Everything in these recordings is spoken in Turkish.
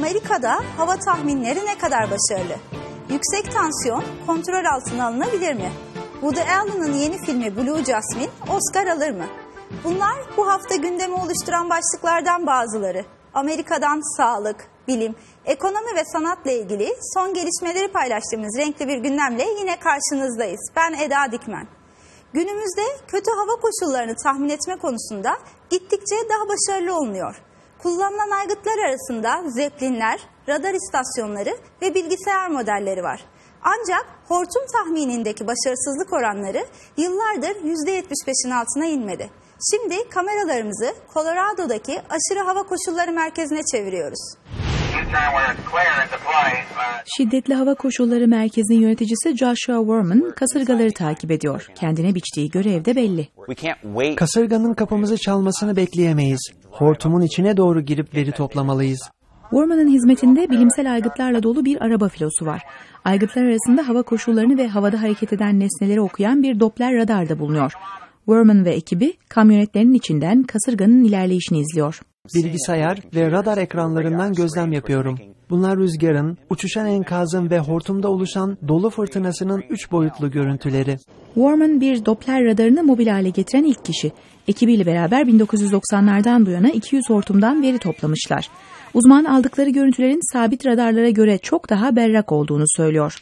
Amerika'da hava tahminleri ne kadar başarılı? Yüksek tansiyon kontrol altına alınabilir mi? Woody Allen'ın yeni filmi Blue Jasmine Oscar alır mı? Bunlar bu hafta gündemi oluşturan başlıklardan bazıları. Amerika'dan sağlık, bilim, ekonomi ve sanatla ilgili son gelişmeleri paylaştığımız renkli bir gündemle yine karşınızdayız. Ben Eda Dikmen. Günümüzde kötü hava koşullarını tahmin etme konusunda gittikçe daha başarılı olunuyor. Kullanılan aygıtlar arasında zeplinler, radar istasyonları ve bilgisayar modelleri var. Ancak hortum tahminindeki başarısızlık oranları yıllardır %75'in altına inmedi. Şimdi kameralarımızı Colorado'daki aşırı hava koşulları merkezine çeviriyoruz. Şiddetli Hava Koşulları Merkezi'nin yöneticisi Joshua Worman kasırgaları takip ediyor. Kendine biçtiği görev de belli. Kasırganın kapımızı çalmasını bekleyemeyiz. Hortumun içine doğru girip veri toplamalıyız. Worman'ın hizmetinde bilimsel aygıtlarla dolu bir araba filosu var. Aygıtlar arasında hava koşullarını ve havada hareket eden nesneleri okuyan bir Doppler radar da bulunuyor. Worman ve ekibi kamyonetlerin içinden kasırganın ilerleyişini izliyor. Bilgisayar ve radar ekranlarından gözlem yapıyorum. Bunlar rüzgarın, uçuşan enkazın ve hortumda oluşan dolu fırtınasının üç boyutlu görüntüleri. Worman bir Doppler radarını mobil hale getiren ilk kişi. Ekibiyle beraber 1990'lardan bu yana 200 hortumdan veri toplamışlar. Uzman aldıkları görüntülerin sabit radarlara göre çok daha berrak olduğunu söylüyor.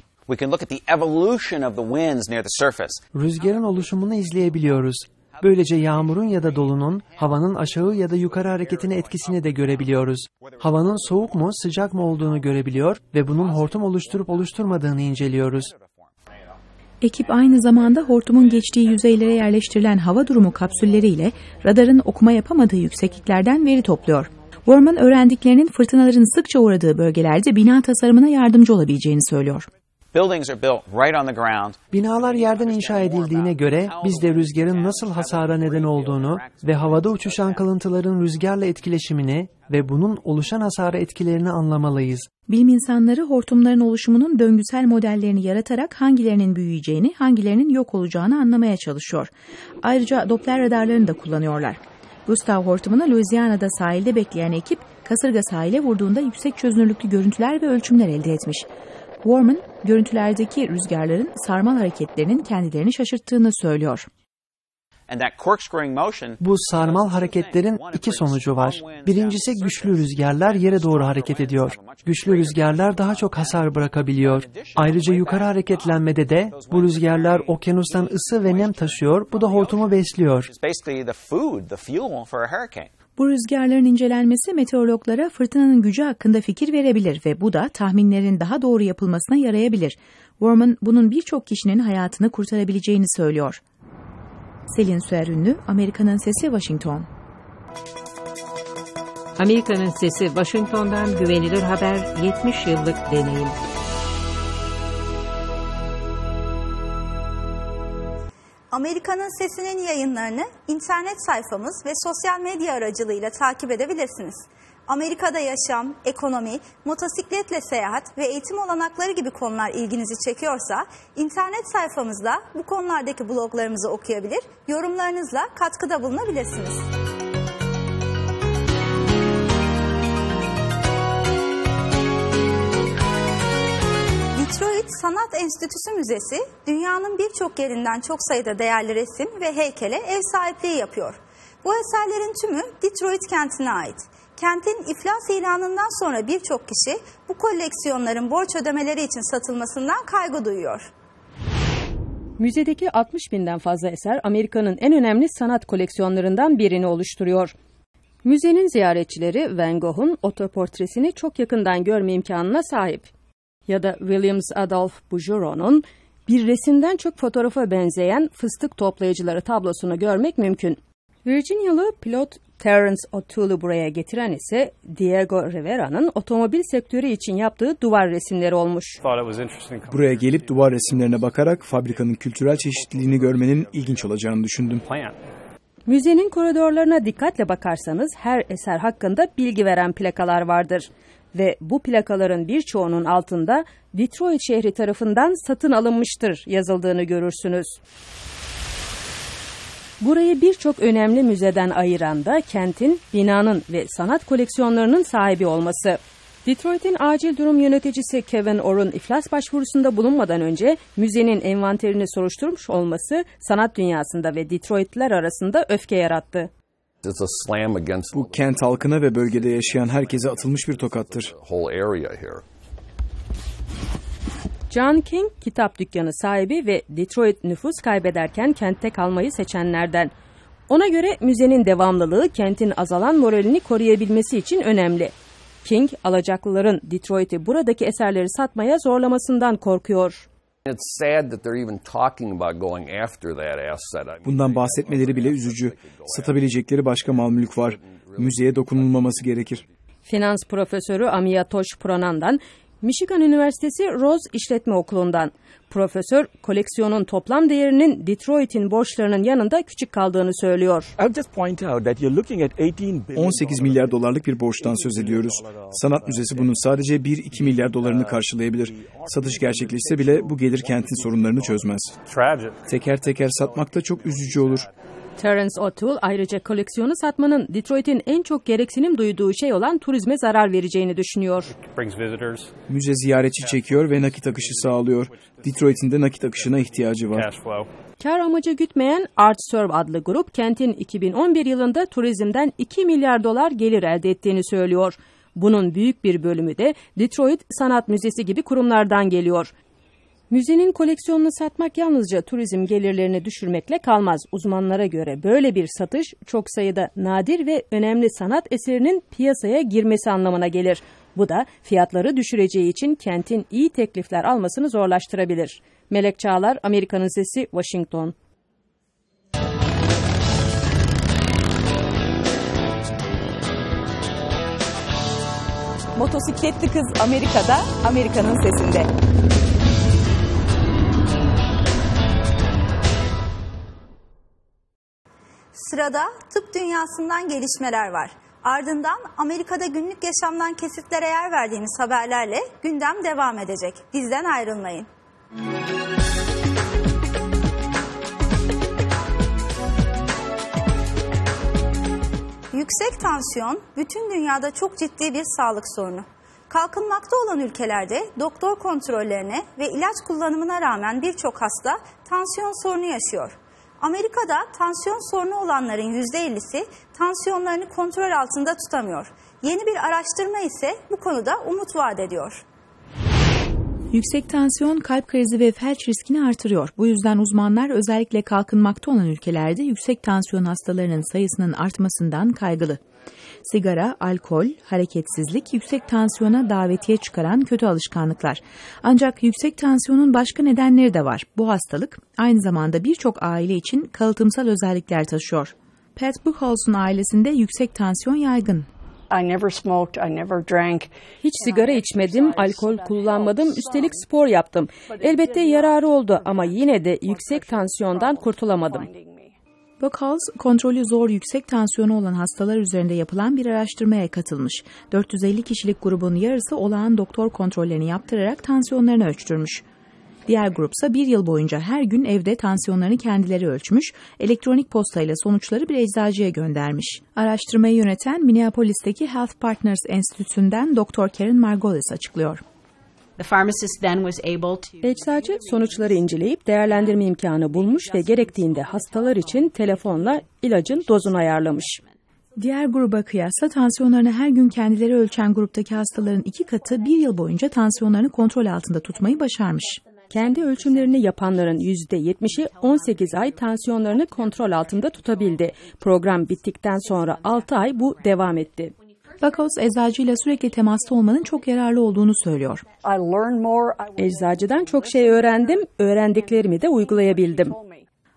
Rüzgarın oluşumunu izleyebiliyoruz. Böylece yağmurun ya da dolunun havanın aşağı ya da yukarı hareketine etkisini de görebiliyoruz. Havanın soğuk mu sıcak mı olduğunu görebiliyor ve bunun hortum oluşturup oluşturmadığını inceliyoruz. Ekip aynı zamanda hortumun geçtiği yüzeylere yerleştirilen hava durumu kapsülleriyle radarın okuma yapamadığı yüksekliklerden veri topluyor. Worman öğrendiklerinin fırtınaların sıkça uğradığı bölgelerde bina tasarımına yardımcı olabileceğini söylüyor. Binalar yerden inşa edildiğine göre biz de rüzgarın nasıl hasara neden olduğunu ve havada uçuşan kalıntıların rüzgarla etkileşimini ve bunun oluşan hasara etkilerini anlamalıyız. Bilim insanları hortumların oluşumunun döngüsel modellerini yaratarak hangilerinin büyüyeceğini, hangilerinin yok olacağını anlamaya çalışıyor. Ayrıca Doppler radarlarını da kullanıyorlar. Gustav hortumunu Louisiana'da sahilde bekleyen ekip kasırga sahile vurduğunda yüksek çözünürlüklü görüntüler ve ölçümler elde etmiş. Worman, görüntülerdeki rüzgarların sarmal hareketlerinin kendilerini şaşırttığını söylüyor. Bu sarmal hareketlerin iki sonucu var. Birincisi güçlü rüzgarlar yere doğru hareket ediyor. Güçlü rüzgarlar daha çok hasar bırakabiliyor. Ayrıca yukarı hareketlenmede de bu rüzgarlar okyanustan ısı ve nem taşıyor. Bu da hortumu besliyor. Bu rüzgarların incelenmesi meteorologlara fırtınanın gücü hakkında fikir verebilir ve bu da tahminlerin daha doğru yapılmasına yarayabilir. Worman bunun birçok kişinin hayatını kurtarabileceğini söylüyor. Selin Süer Ünlü, Amerika'nın Sesi Washington. Amerika'nın Sesi Washington'dan güvenilir haber 70 yıllık deneyim. Amerika'nın Sesi'nin yayınlarını internet sayfamız ve sosyal medya aracılığıyla takip edebilirsiniz. Amerika'da yaşam, ekonomi, motosikletle seyahat ve eğitim olanakları gibi konular ilginizi çekiyorsa internet sayfamızda bu konulardaki bloglarımızı okuyabilir, yorumlarınızla katkıda bulunabilirsiniz. Sanat Enstitüsü Müzesi dünyanın birçok yerinden çok sayıda değerli resim ve heykele ev sahipliği yapıyor. Bu eserlerin tümü Detroit kentine ait. Kentin iflas ilanından sonra birçok kişi bu koleksiyonların borç ödemeleri için satılmasından kaygı duyuyor. Müzedeki 60 binden fazla eser Amerika'nın en önemli sanat koleksiyonlarından birini oluşturuyor. Müzenin ziyaretçileri Van Gogh'un otoportresini çok yakından görme imkanına sahip. Ya da Williams Adolphe Bouguereau'nun bir resimden çok fotoğrafa benzeyen fıstık toplayıcıları tablosunu görmek mümkün. Virginialı pilot Terence O'Toole'u buraya getiren ise Diego Rivera'nın otomobil sektörü için yaptığı duvar resimleri olmuş. Buraya gelip duvar resimlerine bakarak fabrikanın kültürel çeşitliliğini görmenin ilginç olacağını düşündüm. Müzenin koridorlarına dikkatle bakarsanız her eser hakkında bilgi veren plakalar vardır. Ve bu plakaların birçoğunun altında Detroit şehri tarafından satın alınmıştır yazıldığını görürsünüz. Burayı birçok önemli müzeden ayıran da kentin, binanın ve sanat koleksiyonlarının sahibi olması. Detroit'in acil durum yöneticisi Kevin Orr'un iflas başvurusunda bulunmadan önce müzenin envanterini soruşturmuş olması sanat dünyasında ve Detroitliler arasında öfke yarattı. It's a slam against Bu kent halkına ve bölgede yaşayan herkese atılmış bir tokattır. John King kitap dükkanı sahibi ve Detroit nüfus kaybederken kentte kalmayı seçenlerden. Ona göre müzenin devamlılığı kentin azalan moralini koruyabilmesi için önemli. King, alacaklıların Detroit'i buradaki eserleri satmaya zorlamasından korkuyor. It's sad that they're even talking about going after that asset. I mean, Bundan bahsetmeleri bile üzücü. Satabilecekleri başka mal mülk var. Müzeye dokunulmaması gerekir. Finans profesörü Amiyatosh Pranandan, Michigan Üniversitesi Rose İşletme Okulu'ndan. Profesör, koleksiyonun toplam değerinin Detroit'in borçlarının yanında küçük kaldığını söylüyor. I would just point out that you're looking at 18 billion 18 milyar dolarlık bir borçtan söz ediyoruz. Sanat müzesi bunun sadece 1-2 milyar dolarını karşılayabilir. Satış gerçekleşse bile bu gelir kentin sorunlarını çözmez. Teker teker satmak da çok üzücü olur. Terence O'Toole ayrıca koleksiyonu satmanın Detroit'in en çok gereksinim duyduğu şey olan turizme zarar vereceğini düşünüyor. Müze ziyaretçi çekiyor ve nakit akışı sağlıyor. Detroit'in de nakit akışına ihtiyacı var. Kar amacı gütmeyen ArtServe adlı grup kentin 2011 yılında turizmden 2 milyar dolar gelir elde ettiğini söylüyor. Bunun büyük bir bölümü de Detroit Sanat Müzesi gibi kurumlardan geliyor. Müzenin koleksiyonunu satmak yalnızca turizm gelirlerini düşürmekle kalmaz. Uzmanlara göre böyle bir satış çok sayıda nadir ve önemli sanat eserinin piyasaya girmesi anlamına gelir. Bu da fiyatları düşüreceği için kentin iyi teklifler almasını zorlaştırabilir. Melek Çağlar, Amerika'nın Sesi, Washington. Motosikletli kız Amerika'da, Amerika'nın sesinde. Sırada tıp dünyasından gelişmeler var. Ardından Amerika'da günlük yaşamdan kesitlere yer verdiğimiz haberlerle gündem devam edecek. Bizden ayrılmayın. Yüksek tansiyon bütün dünyada çok ciddi bir sağlık sorunu. Kalkınmakta olan ülkelerde doktor kontrollerine ve ilaç kullanımına rağmen birçok hasta tansiyon sorunu yaşıyor. Amerika'da tansiyon sorunu olanların %50'si tansiyonlarını kontrol altında tutamıyor. Yeni bir araştırma ise bu konuda umut vaat ediyor. Yüksek tansiyon kalp krizi ve felç riskini artırıyor. Bu yüzden uzmanlar özellikle kalkınmakta olan ülkelerde yüksek tansiyon hastalarının sayısının artmasından kaygılı. Sigara, alkol, hareketsizlik yüksek tansiyona davetiye çıkaran kötü alışkanlıklar. Ancak yüksek tansiyonun başka nedenleri de var. Bu hastalık aynı zamanda birçok aile için kalıtımsal özellikler taşıyor. Pat Buchholz'un ailesinde yüksek tansiyon yaygın. I never smoked, I never drank. Hiç sigara içmedim, alkol kullanmadım, üstelik spor yaptım. Elbette yararı oldu ama yine de yüksek tansiyondan kurtulamadım. Buchholz, kontrolü zor yüksek tansiyonu olan hastalar üzerinde yapılan bir araştırmaya katılmış. 450 kişilik grubun yarısı olağan doktor kontrollerini yaptırarak tansiyonlarını ölçtürmüş. Diğer grupsa bir yıl boyunca her gün evde tansiyonlarını kendileri ölçmüş, elektronik postayla sonuçları bir eczacıya göndermiş. Araştırmayı yöneten Minneapolis'teki Health Partners Enstitüsü'nden Dr. Karen Margolis açıklıyor. Eczacı sonuçları inceleyip değerlendirme imkanı bulmuş ve gerektiğinde hastalar için telefonla ilacın dozunu ayarlamış. Diğer gruba kıyasla tansiyonlarını her gün kendileri ölçen gruptaki hastaların iki katı bir yıl boyunca tansiyonlarını kontrol altında tutmayı başarmış. Kendi ölçümlerini yapanların %70'i 18 ay tansiyonlarını kontrol altında tutabildi. Program bittikten sonra 6 ay bu devam etti. Bakos eczacıyla sürekli temasta olmanın çok yararlı olduğunu söylüyor. Eczacıdan çok şey öğrendim, öğrendiklerimi de uygulayabildim.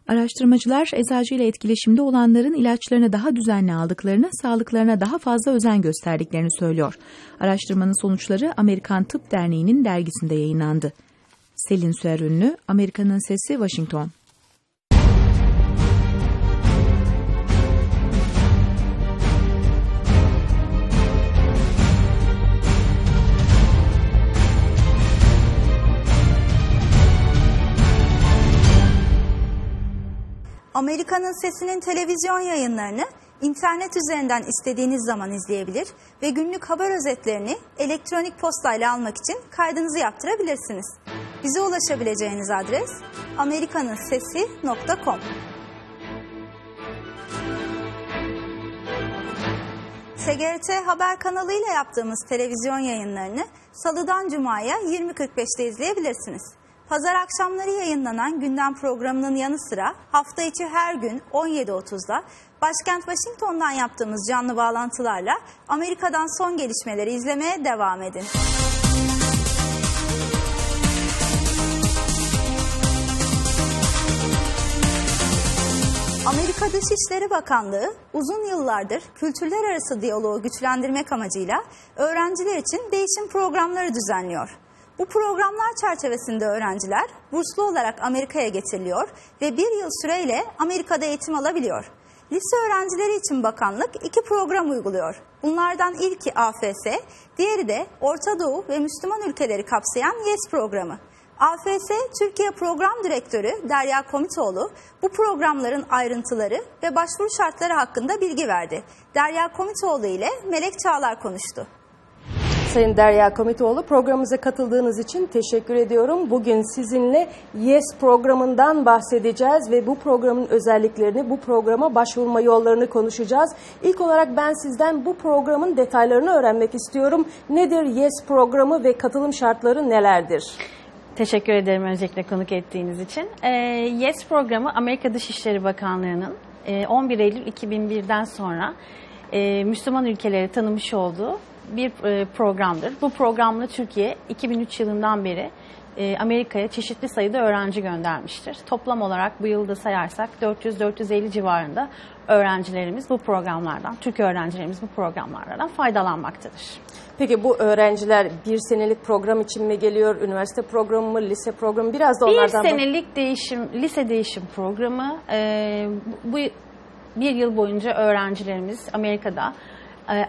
Araştırmacılar eczacıyla etkileşimde olanların ilaçlarını daha düzenli aldıklarını, sağlıklarına daha fazla özen gösterdiklerini söylüyor. Araştırmanın sonuçları Amerikan Tıp Derneği'nin dergisinde yayınlandı. Selin Süer Ünlü, Amerika'nın Sesi, Washington. Amerika'nın Sesi'nin televizyon yayınlarını İnternet üzerinden istediğiniz zaman izleyebilir ve günlük haber özetlerini elektronik postayla almak için kaydınızı yaptırabilirsiniz. Bize ulaşabileceğiniz adres amerikanunsesi.com. TGRT Haber kanalıyla yaptığımız televizyon yayınlarını Salıdan Cuma'ya 20.45'te izleyebilirsiniz. Pazar akşamları yayınlanan gündem programının yanı sıra hafta içi her gün 17.30'da başkent Washington'dan yaptığımız canlı bağlantılarla Amerika'dan son gelişmeleri izlemeye devam edin. Amerika Dışişleri Bakanlığı uzun yıllardır kültürler arası diyaloğu güçlendirmek amacıyla öğrenciler için değişim programları düzenliyor. Bu programlar çerçevesinde öğrenciler burslu olarak Amerika'ya getiriliyor ve bir yıl süreyle Amerika'da eğitim alabiliyor. Lise öğrencileri için bakanlık iki program uyguluyor. Bunlardan ilki AFS, diğeri de Orta Doğu ve Müslüman ülkeleri kapsayan YES programı. AFS Türkiye Program Direktörü Derya Komitoğlu bu programların ayrıntıları ve başvuru şartları hakkında bilgi verdi. Derya Komitoğlu ile Melek Çağlar konuştu. Sayın Derya Komitoğlu programımıza katıldığınız için teşekkür ediyorum. Bugün sizinle YES programından bahsedeceğiz ve bu programın özelliklerini, bu programa başvurma yollarını konuşacağız. İlk olarak ben sizden bu programın detaylarını öğrenmek istiyorum. Nedir YES programı ve katılım şartları nelerdir? Teşekkür ederim öncelikle konuk ettiğiniz için. Ee, YES programı Amerika Dışişleri Bakanlığı'nın e, 11 Eylül 2001'den sonra e, Müslüman ülkeleri tanımış olduğu bir e, programdır. Bu programla Türkiye 2003 yılından beri e, Amerika'ya çeşitli sayıda öğrenci göndermiştir. Toplam olarak bu yılda sayarsak 400-450 civarında öğrencilerimiz bu programlardan, Türk öğrencilerimiz bu programlardan faydalanmaktadır. Peki bu öğrenciler bir senelik program için mi geliyor? Üniversite programı mı, lise programı? Biraz da onlardan... Bir senelik değişim, lise değişim programı. E, bu bir yıl boyunca öğrencilerimiz Amerika'da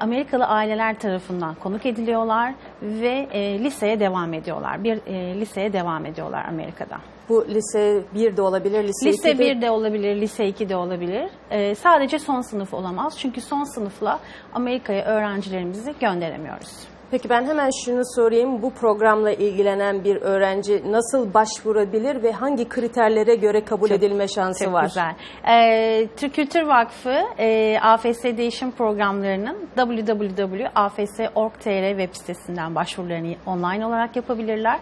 Amerikalı aileler tarafından konuk ediliyorlar ve e, liseye devam ediyorlar. Bir e, liseye devam ediyorlar Amerika'da. Bu lise 1 de olabilir, lise, lise 2 de... 1 de olabilir, lise 2 de olabilir. E, sadece son sınıf olamaz. Çünkü son sınıfla Amerika'ya öğrencilerimizi gönderemiyoruz. Peki ben hemen şunu sorayım. Bu programla ilgilenen bir öğrenci nasıl başvurabilir ve hangi kriterlere göre kabul çok, edilme şansı çok var? güzel. Ee, Türk Kültür Vakfı e, AFS değişim programlarının www.afs.org.tr web sitesinden başvurularını online olarak yapabilirler.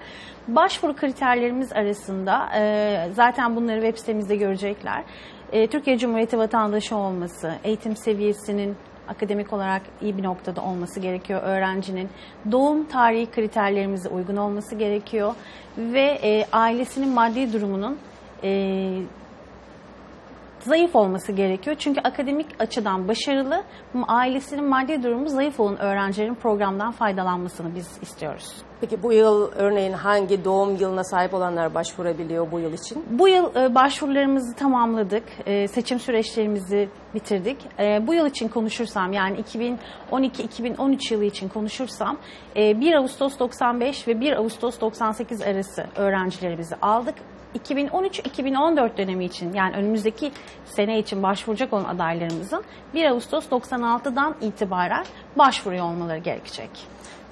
Başvuru kriterlerimiz arasında e, zaten bunları web sitemizde görecekler. E, Türkiye Cumhuriyeti vatandaşı olması, eğitim seviyesinin akademik olarak iyi bir noktada olması gerekiyor öğrencinin. Doğum tarihi kriterlerimize uygun olması gerekiyor ve e, ailesinin maddi durumunun e, zayıf olması gerekiyor. Çünkü akademik açıdan başarılı, ailesinin maddi durumu zayıf olan öğrencilerin programdan faydalanmasını biz istiyoruz. Peki bu yıl örneğin hangi doğum yılına sahip olanlar başvurabiliyor bu yıl için? Bu yıl e, başvurularımızı tamamladık. E, seçim süreçlerimizi bitirdik. E, bu yıl için konuşursam yani 2012-2013 yılı için konuşursam 1 Ağustos 95 ve 1 Ağustos 98 arası öğrencilerimizi aldık. 2013-2014 dönemi için yani önümüzdeki sene için başvuracak olan adaylarımızın 1 Ağustos 96'dan itibaren başvuruyor olmaları gerekecek.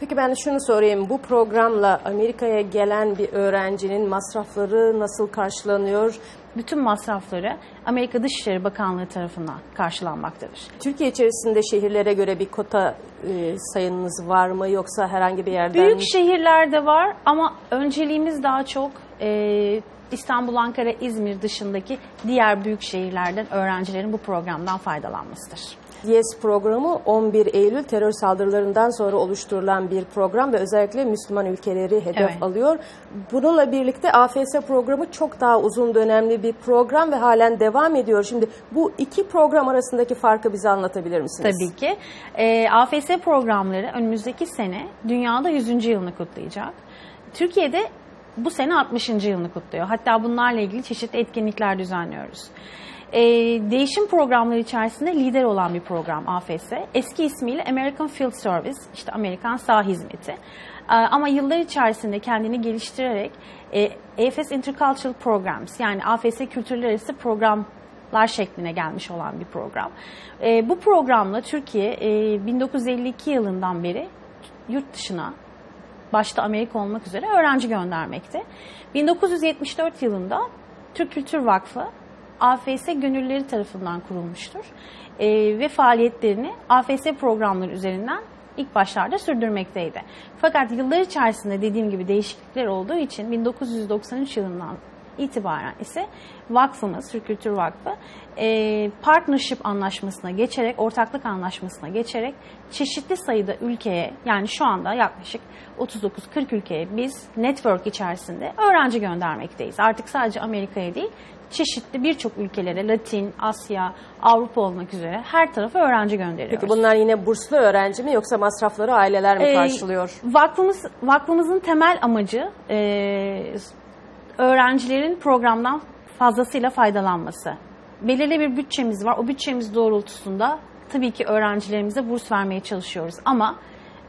Peki ben şunu sorayım. Bu programla Amerika'ya gelen bir öğrencinin masrafları nasıl karşılanıyor? Bütün masrafları Amerika Dışişleri Bakanlığı tarafından karşılanmaktadır. Türkiye içerisinde şehirlere göre bir kota e, sayınız var mı yoksa herhangi bir yerden? Büyük şehirlerde var ama önceliğimiz daha çok e, İstanbul, Ankara, İzmir dışındaki diğer büyük şehirlerden öğrencilerin bu programdan faydalanmasıdır. YES programı 11 Eylül terör saldırılarından sonra oluşturulan bir program ve özellikle Müslüman ülkeleri hedef Evet. alıyor. Bununla birlikte AFS programı çok daha uzun dönemli bir program ve halen devam ediyor. Şimdi bu iki program arasındaki farkı bize anlatabilir misiniz? Tabii ki. E, AFS programları önümüzdeki sene dünyada 100. yılını kutlayacak. Türkiye'de bu sene 60. yılını kutluyor. Hatta bunlarla ilgili çeşitli etkinlikler düzenliyoruz. E, değişim programları içerisinde lider olan bir program AFS. Eski ismiyle American Field Service, işte Amerikan Sağ Hizmeti. E, ama yıllar içerisinde kendini geliştirerek e, AFS Intercultural Programs yani AFS Kültürler Arası Program lar şekline gelmiş olan bir program. E, bu programla Türkiye e, 1952 yılından beri yurt dışına başta Amerika olmak üzere öğrenci göndermekte. 1974 yılında Türk Kültür Vakfı AFS gönüllüleri tarafından kurulmuştur. E, ve faaliyetlerini AFS programları üzerinden ilk başlarda sürdürmekteydi. Fakat yıllar içerisinde dediğim gibi değişiklikler olduğu için 1993 yılından itibaren ise vakfımız, Türk Kültür Vakfı e, partnership anlaşmasına geçerek, ortaklık anlaşmasına geçerek çeşitli sayıda ülkeye yani şu anda yaklaşık 39-40 ülkeye biz network içerisinde öğrenci göndermekteyiz. Artık sadece Amerika'ya değil, çeşitli birçok ülkelere, Latin, Asya, Avrupa olmak üzere her tarafa öğrenci gönderiyoruz. Peki bunlar yine burslu öğrenci mi yoksa masrafları aileler mi Ee, karşılıyor? Vakfımız, vakfımızın temel amacı e, öğrencilerin programdan fazlasıyla faydalanması. Belirli bir bütçemiz var. O bütçemiz doğrultusunda tabii ki öğrencilerimize burs vermeye çalışıyoruz. Ama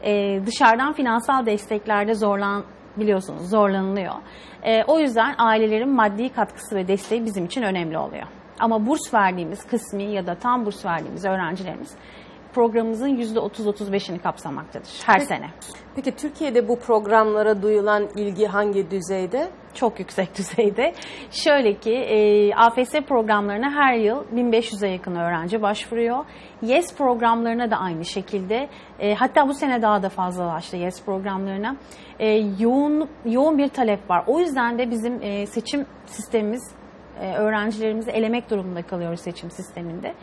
e, dışarıdan finansal desteklerde zorlan biliyorsunuz zorlanılıyor. E, o yüzden ailelerin maddi katkısı ve desteği bizim için önemli oluyor. Ama burs verdiğimiz kısmi ya da tam burs verdiğimiz öğrencilerimiz programımızın %30-35'ini kapsamaktadır her Peki. sene. Peki Türkiye'de bu programlara duyulan ilgi hangi düzeyde? Çok yüksek düzeyde. Şöyle ki e, AFS programlarına her yıl 1500'e yakın öğrenci başvuruyor. YES programlarına da aynı şekilde. E, hatta bu sene daha da fazlalaştı YES programlarına. E, yoğun yoğun bir talep var. O yüzden de bizim e, seçim sistemimiz e, öğrencilerimizi elemek durumunda kalıyoruz seçim sisteminde.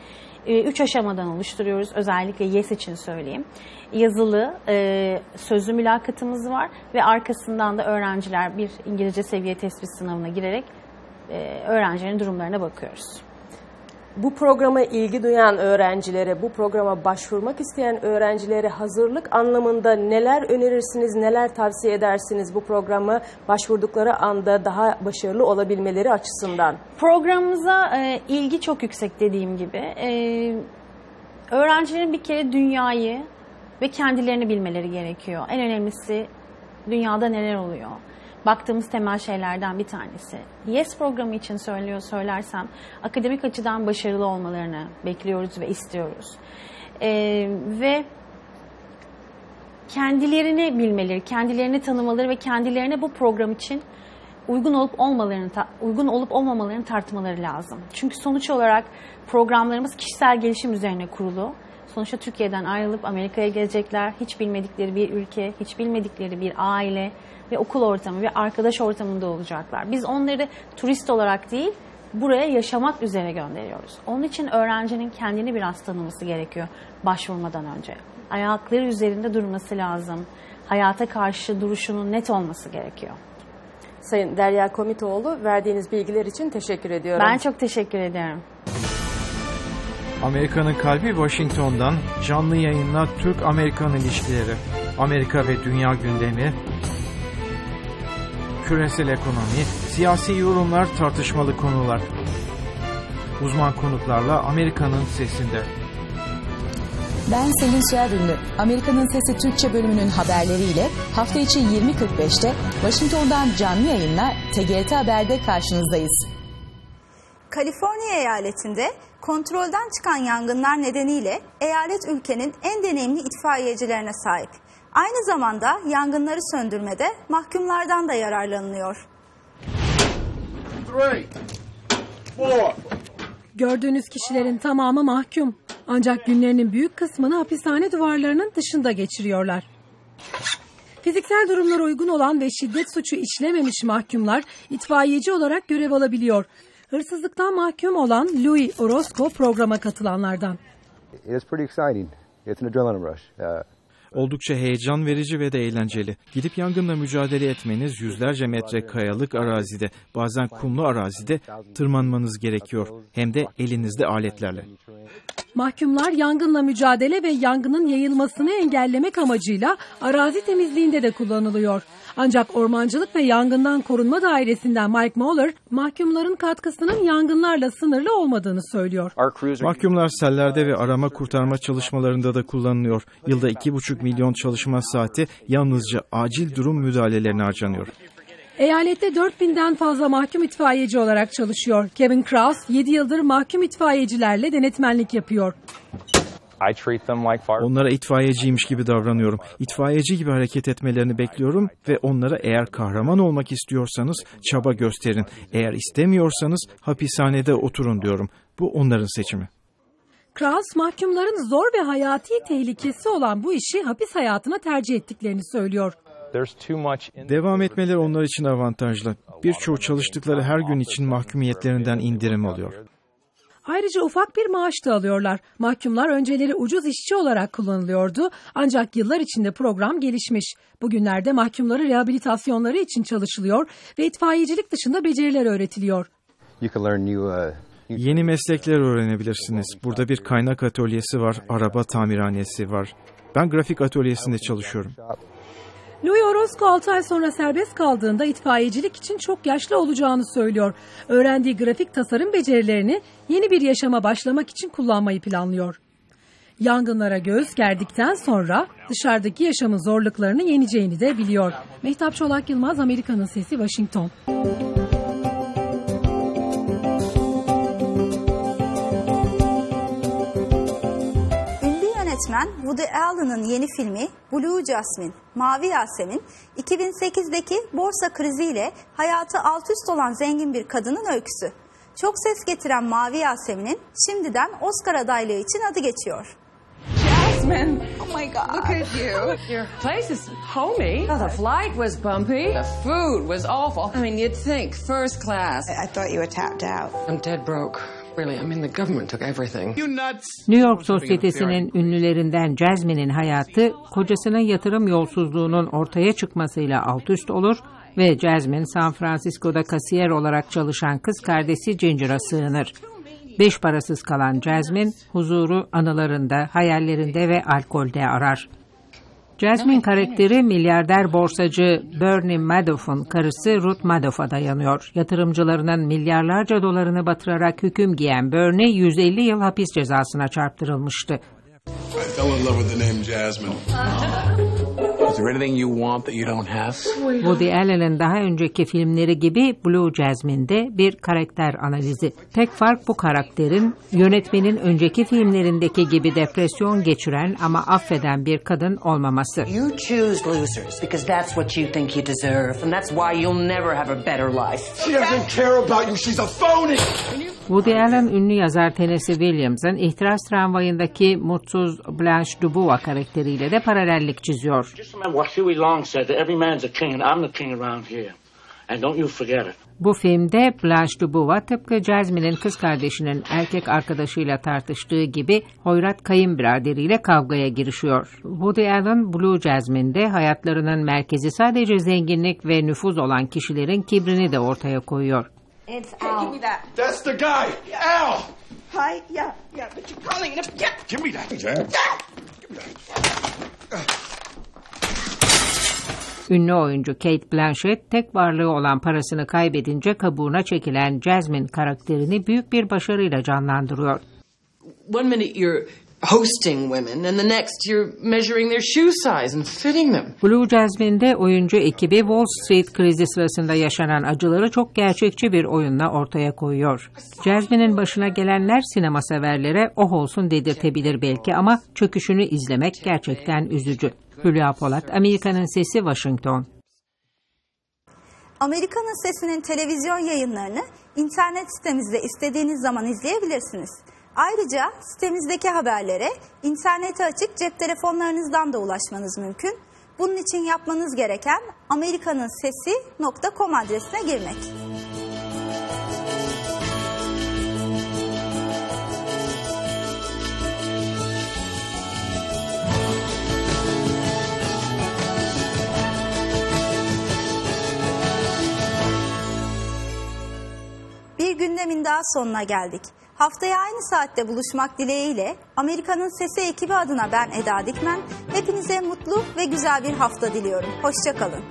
E, Üç aşamadan oluşturuyoruz. Özellikle YES için söyleyeyim. Yazılı, e, sözlü mülakatımız var ve arkasından da öğrenciler bir İngilizce seviye tespit sınavına girerek e, öğrencilerin durumlarına bakıyoruz. Bu programa ilgi duyan öğrencilere, bu programa başvurmak isteyen öğrencilere hazırlık anlamında neler önerirsiniz, neler tavsiye edersiniz bu programı başvurdukları anda daha başarılı olabilmeleri açısından? Programımıza e, ilgi çok yüksek dediğim gibi. E, öğrencilerin bir kere dünyayı ve kendilerini bilmeleri gerekiyor. En önemlisi dünyada neler oluyor. Baktığımız temel şeylerden bir tanesi. YES programı için söylüyor söylersem akademik açıdan başarılı olmalarını bekliyoruz ve istiyoruz. E, ve kendilerini bilmeleri, kendilerini tanımaları ve kendilerine bu program için uygun olup olmalarını uygun olup olmamalarını tartmaları lazım. Çünkü sonuç olarak programlarımız kişisel gelişim üzerine kurulu. Sonuçta Türkiye'den ayrılıp Amerika'ya gelecekler. Hiç bilmedikleri bir ülke, hiç bilmedikleri bir aile ve okul ortamı ve arkadaş ortamında olacaklar. Biz onları turist olarak değil, buraya yaşamak üzere gönderiyoruz. Onun için öğrencinin kendini biraz tanıması gerekiyor başvurmadan önce. Ayakları üzerinde durması lazım. Hayata karşı duruşunun net olması gerekiyor. Sayın Derya Komitoğlu verdiğiniz bilgiler için teşekkür ediyorum. Ben çok teşekkür ederim. Amerika'nın kalbi Washington'dan canlı yayınla Türk-Amerikan ilişkileri, Amerika ve dünya gündemi, küresel ekonomi, siyasi yorumlar, tartışmalı konular. Uzman konuklarla Amerika'nın sesinde. Ben Selin Süer Ünlü. Amerika'nın Sesi Türkçe bölümünün haberleriyle hafta içi 20.45'te Washington'dan canlı yayınla TGRT Haber'de karşınızdayız. Kaliforniya eyaletinde kontrolden çıkan yangınlar nedeniyle eyalet ülkenin en deneyimli itfaiyecilerine sahip. Aynı zamanda yangınları söndürmede mahkumlardan da yararlanılıyor. Gördüğünüz kişilerin tamamı mahkum. Ancak günlerinin büyük kısmını hapishane duvarlarının dışında geçiriyorlar. Fiziksel durumlara uygun olan ve şiddet suçu işlememiş mahkumlar itfaiyeci olarak görev alabiliyor. Hırsızlıktan mahkum olan Louis Orozco programa katılanlardan. It's pretty exciting. It's an adrenaline rush. Uh, Oldukça heyecan verici ve de eğlenceli. Gidip yangınla mücadele etmeniz yüzlerce metre kayalık arazide, bazen kumlu arazide tırmanmanız gerekiyor. Hem de elinizde aletlerle. Mahkumlar yangınla mücadele ve yangının yayılmasını engellemek amacıyla arazi temizliğinde de kullanılıyor. Ancak Ormancılık ve Yangından Korunma Dairesi'nden Mike Moller, mahkumların katkısının yangınlarla sınırlı olmadığını söylüyor. Mahkumlar sellerde ve arama kurtarma çalışmalarında da kullanılıyor. Yılda 2,5 milyon çalışma saati yalnızca acil durum müdahalelerine harcanıyor. Eyalette 4000'den fazla mahkum itfaiyeci olarak çalışıyor. Kevin Kraus 7 yıldır mahkum itfaiyecilerle denetmenlik yapıyor. Onlara itfaiyeciymiş gibi davranıyorum. İtfaiyeci gibi hareket etmelerini bekliyorum ve onlara eğer kahraman olmak istiyorsanız çaba gösterin. Eğer istemiyorsanız hapishanede oturun diyorum. Bu onların seçimi. Kraus mahkumların zor ve hayati tehlikesi olan bu işi hapis hayatına tercih ettiklerini söylüyor. Devam etmeleri onlar için avantajlı. Birçoğu çalıştıkları her gün için mahkumiyetlerinden indirim alıyor. Ayrıca ufak bir maaş da alıyorlar. Mahkumlar önceleri ucuz işçi olarak kullanılıyordu ancak yıllar içinde program gelişmiş. Bugünlerde mahkumları rehabilitasyonları için çalışılıyor ve itfaiyecilik dışında beceriler öğretiliyor. You can learn new, uh, Yeni meslekler öğrenebilirsiniz. Burada bir kaynak atölyesi var, araba tamirhanesi var. Ben grafik atölyesinde çalışıyorum. Louis Orozco 6 ay sonra serbest kaldığında itfaiyecilik için çok yaşlı olacağını söylüyor. Öğrendiği grafik tasarım becerilerini yeni bir yaşama başlamak için kullanmayı planlıyor. Yangınlara göğüs gerdikten sonra dışarıdaki yaşamın zorluklarını yeneceğini de biliyor. Mehtap Çolak Yılmaz, Amerika'nın Sesi, Washington. Yönetmen Woody Allen'ın yeni filmi Blue Jasmine, Mavi Yasemin, 2008'deki borsa kriziyle hayatı alt üst olan zengin bir kadının öyküsü. Çok ses getiren Mavi Yasemin'in şimdiden Oscar adaylığı için adı geçiyor. Jasmine. Oh my God. Look at you. Your place is homey. Oh, the flight was bumpy. The food was awful. I mean, you'd think first class. I, thought you were tapped out. I'm dead broke. Really, I mean, the government took everything. You nuts. New York sosyetesinin ünlülerinden Jasmine'in hayatı kocasının yatırım yolsuzluğunun ortaya çıkmasıyla alt üst olur ve Jasmine San Francisco'da kasiyer olarak çalışan kız kardeşi Ginger'a sığınır. Beş parasız kalan Jasmine huzuru anılarında, hayallerinde ve alkolde arar. Jasmine karakteri milyarder borsacı Bernie Madoff'un karısı Ruth Madoff'a dayanıyor. Yatırımcılarının milyarlarca dolarını batırarak hüküm giyen Bernie 150 yıl hapis cezasına çarptırılmıştı. I fell in love with the name Jasmine. Is there anything you want that you don't have? Woody Allen'ın daha önceki filmleri gibi Blue Jasmine'de bir karakter analizi. Tek fark bu karakterin yönetmenin önceki filmlerindeki gibi depresyon geçiren ama affeden bir kadın olmaması. You choose losers because that's what you think you deserve, and that's why you'll never have a better life. She doesn't care about you. She's a phony. Woody Allen ünlü yazar Tennessee Williams'ın ihtiras tramvayındaki mutsuz Blanche Dubois karakteriyle de paralellik çiziyor. Just remember what Huey Long said that every man's a king and I'm the king around here. And don't you forget it. Bu filmde Blanche Dubois tıpkı Jasmine'in kız kardeşinin erkek arkadaşıyla tartıştığı gibi hoyrat kayınbiraderiyle kavgaya girişiyor. Woody Allen Blue Jasmine'de hayatlarının merkezi sadece zenginlik ve nüfuz olan kişilerin kibrini de ortaya koyuyor. It's Al. Give me that. That's the guy. Al. Hi. Yeah. Yeah. But you're calling it a. Yeah. Give me that. Ünlü oyuncu Kate Blanchett tek varlığı olan parasını kaybedince kabuğuna çekilen Jasmine karakterini büyük bir başarıyla canlandırıyor. One minute you're hosting women, and the next you're measuring their shoe size and fitting them. Blue Jasmine'de oyuncu ekibi Wall Street krizi sırasında yaşanan acıları çok gerçekçi bir oyunla ortaya koyuyor. Jasmine'in başına gelenler sinema severlere oh olsun dedirtebilir belki ama çöküşünü izlemek gerçekten üzücü. Hülya Polat, Amerika'nın Sesi, Washington. Amerika'nın Sesi'nin televizyon yayınlarını internet sitemizde istediğiniz zaman izleyebilirsiniz. Ayrıca sitemizdeki haberlere internete açık cep telefonlarınızdan da ulaşmanız mümkün. Bunun için yapmanız gereken amerikaninsesi.com adresine girmek. Gündemin daha sonuna geldik. Haftaya aynı saatte buluşmak dileğiyle Amerika'nın Sesi ekibi adına ben Eda Dikmen. Hepinize mutlu ve güzel bir hafta diliyorum. Hoşçakalın.